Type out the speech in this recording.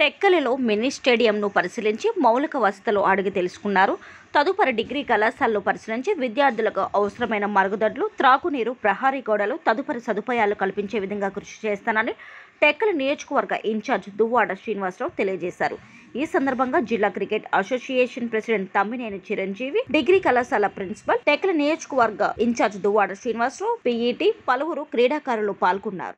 టెక్కలిలో mini స్టేడియంను పరిశీలించి మౌలిక వసతులు అడిగి తెలుసుకున్నారు. తదుపరి డిగ్రీ కళాశాలను పరిశీలించి విద్యార్థులకు అవసరమైన మరుగుదొడ్లు త్రాగునీరు ప్రహారీ గోడలు తదుపరి సదుపాయాలు కల్పించే విధంగా కృషి చేస్తానని టెక్కలి నియోజకవర్గ ఇన్ఛార్జ్ దువ్వాడ శ్రీనివాసరావు తెలియజేశారు. ఈ సందర్భంగా జిల్లా cricket association president Tammineni Chiranjeevi degree కళాశాల ప్రిన్సిపల్ టెక్కలి నియోజకవర్గ ఇన్ఛార్జ్ దువ్వాడ శ్రీనివాసరావు పీఈటీ పలువురు క్రీడాకారులు పాల్గొన్నారు.